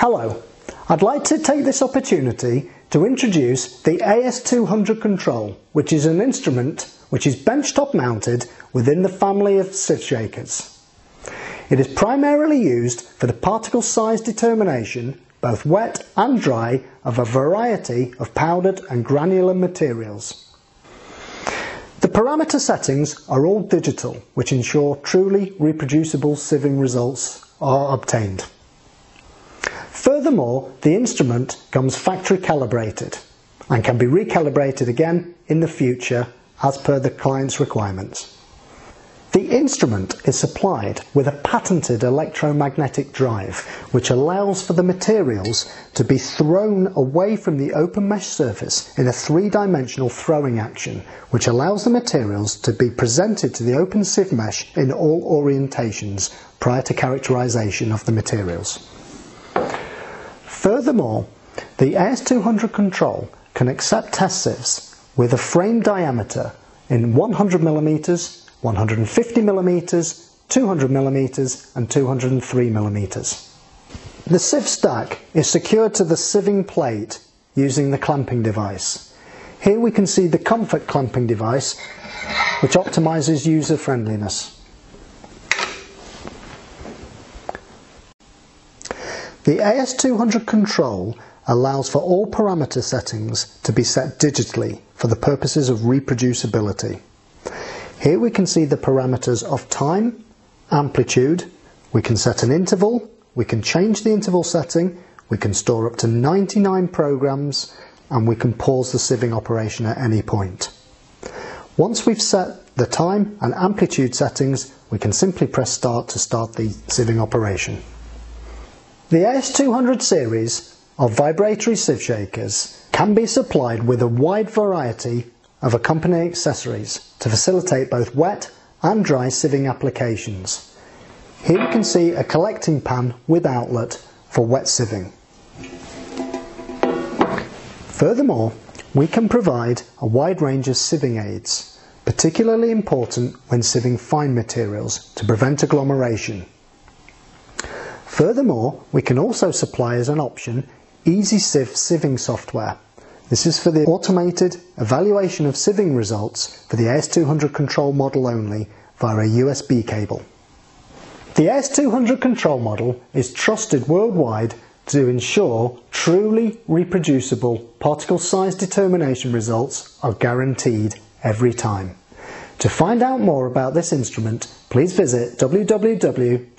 Hello, I'd like to take this opportunity to introduce the AS200 control, which is an instrument which is benchtop mounted within the family of sieve shakers. It is primarily used for the particle size determination, both wet and dry, of a variety of powdered and granular materials. The parameter settings are all digital, which ensure truly reproducible sieving results are obtained. Furthermore, the instrument comes factory calibrated and can be recalibrated again in the future as per the client's requirements. The instrument is supplied with a patented electromagnetic drive which allows for the materials to be thrown away from the open mesh surface in a three-dimensional throwing action which allows the materials to be presented to the open sieve mesh in all orientations prior to characterization of the materials. Furthermore, the AS200 control can accept test sieves with a frame diameter in 100mm, 150mm, 200mm and 203mm. The sieve stack is secured to the sieving plate using the clamping device. Here we can see the comfort clamping device which optimizes user friendliness. The AS200 control allows for all parameter settings to be set digitally for the purposes of reproducibility. Here we can see the parameters of time, amplitude, we can set an interval, we can change the interval setting, we can store up to 99 programs, and we can pause the sieving operation at any point. Once we've set the time and amplitude settings, we can simply press start to start the sieving operation. The AS200 series of vibratory sieve shakers can be supplied with a wide variety of accompanying accessories to facilitate both wet and dry sieving applications. Here you can see a collecting pan with outlet for wet sieving. Furthermore, we can provide a wide range of sieving aids, particularly important when sieving fine materials to prevent agglomeration. Furthermore, we can also supply as an option EasySieve sieving software. This is for the automated evaluation of sieving results for the AS200 control model only via a USB cable. The AS200 control model is trusted worldwide to ensure truly reproducible particle size determination results are guaranteed every time. To find out more about this instrument, please visit www.retsch.com.